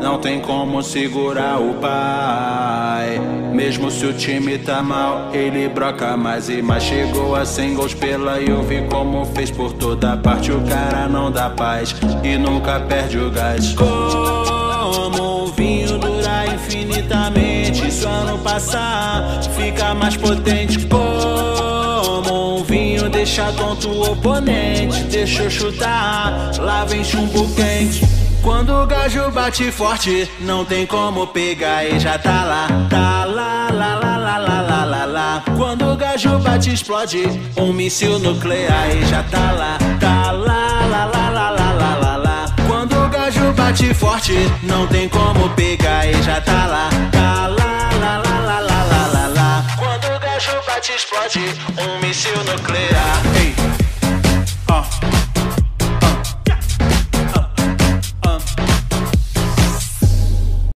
Não tem como segurar o pai. Mesmo se o time tá mal, ele broca mais e mais. Chegou a 100 gols pela vi como fez por toda parte. O cara não dá paz e nunca perde o gás. Como o vinho dura infinitamente. Isso ano passar, fica mais potente. Como um vinho deixa tonto o oponente. Deixa eu chutar, lá vem chumbo quente. O gajo bate forte, não tem como pegar e já tá lá, tá lá, lá, lá, lá, lá, lá, lá, lá. Quando o gajo bate, explode um míssil nuclear e já tá lá, tá lá, lá, lá, lá, lá, lá, lá, lá. Quando o gajo bate forte, não tem como pegar e já tá lá, tá lá, lá, lá, lá, lá, lá, lá, lá. Quando o gajo bate, explode um míssil nuclear. Ei.